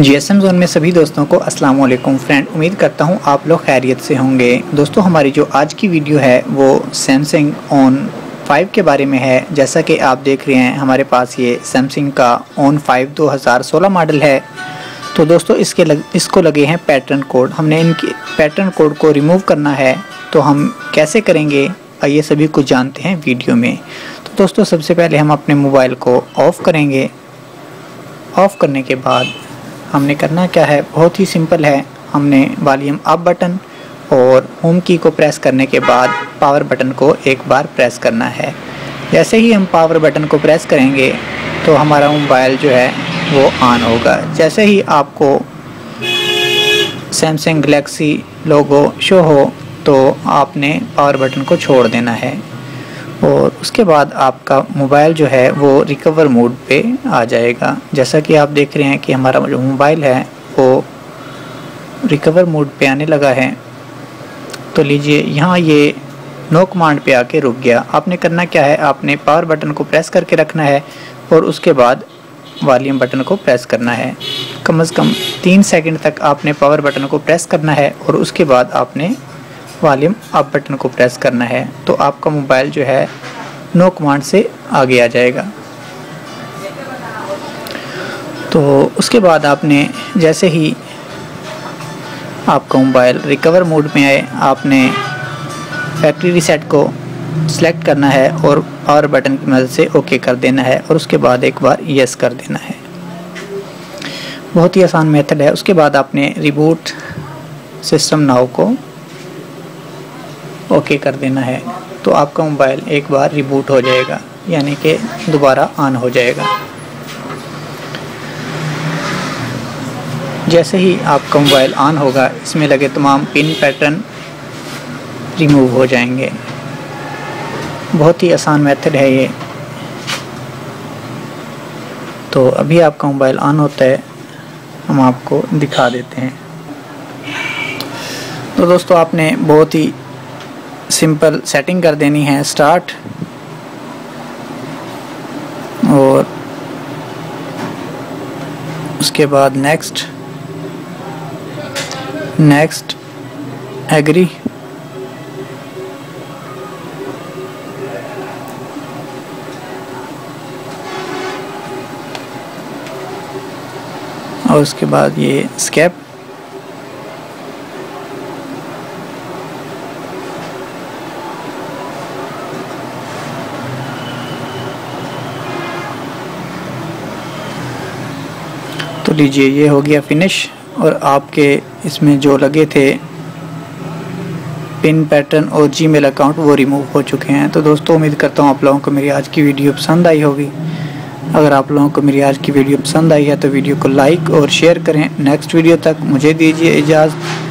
GSM zone में सभी दोस्तों को अस्सलाम वालेकुम फ्रेंड उम्मीद करता हूँ आप लोग खैरियत से होंगे। दोस्तों हमारी जो आज की वीडियो है वो सैमसंग ऑन 5 के बारे में है। जैसा कि आप देख रहे हैं हमारे पास ये सैमसंग का ऑन 5 2016 मॉडल है। तो दोस्तों इसके लग, इसको लगे हैं पैटर्न कोड हमने इनके पैटर्न कोड को रिमूव करना है तो हम कैसे करेंगे? आइए सभी कुछ जानते हैं वीडियो में। तो दोस्तों सबसे पहले हम अपने मोबाइल को ऑफ़ करेंगे। ऑफ़ करने के बाद हमने करना क्या है? बहुत ही सिंपल है। हमने वॉल्यूम अप बटन और होम की को प्रेस करने के बाद पावर बटन को एक बार प्रेस करना है। जैसे ही हम पावर बटन को प्रेस करेंगे तो हमारा मोबाइल जो है, वो ऑन होगा। जैसे ही आपको सैमसंग गलेक्सी लोगो शो हो तो आपने पावर बटन को छोड़ देना है। और उसके बाद आपका मोबाइल जो है वो रिकवर मोड पे आ जाएगा। जैसा कि आप देख रहे हैं कि हमारा जो मोबाइल है वो रिकवर मोड पे आने लगा है। तो लीजिए, यहाँ ये नो कमांड पे आके रुक गया। आपने करना क्या है? आपने पावर बटन को प्रेस करके रखना है और उसके बाद वॉल्यूम बटन को प्रेस करना है। कम से कम तीन सेकंड तक आपने पावर बटन को प्रेस करना है और उसके बाद आपने वॉल्यूम अप बटन को प्रेस करना है तो आपका मोबाइल जो है, नो कमांड से आगे आ जाएगा। तो उसके बाद आपने जैसे ही आपका मोबाइल रिकवर मोड में आए, आपने फैक्ट्री रीसेट को सिलेक्ट करना है और पावर बटन की मदद से ओके कर देना है और उसके बाद एक बार यस कर देना है। बहुत ही आसान मेथड है। उसके बाद आपने रिबूट सिस्टम नाव को ओके कर देना है तो आपका मोबाइल एक बार रिबूट हो जाएगा, यानी कि दोबारा ऑन हो जाएगा। जैसे ही आपका मोबाइल ऑन होगा, इसमें लगे तमाम पिन पैटर्न रिमूव हो जाएँगे। बहुत ही आसान मेथड है ये। तो अभी आपका मोबाइल ऑन होता है, हम आपको दिखा देते हैं। तो दोस्तों, आपने बहुत ही सिंपल सेटिंग कर देनी है स्टार्ट और उसके बाद नेक्स्ट नेक्स्ट एग्री और उसके बाद ये स्केप तो लीजिए, ये हो गया फिनिश और आपके इसमें जो लगे थे पिन पैटर्न और जीमेल अकाउंट वो रिमूव हो चुके हैं। तो दोस्तों, उम्मीद करता हूँ आप लोगों को मेरी आज की वीडियो पसंद आई होगी। अगर आप लोगों को मेरी आज की वीडियो पसंद आई है तो वीडियो को लाइक और शेयर करें। नेक्स्ट वीडियो तक मुझे दीजिए इजाज़त